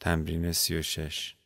تمرین 36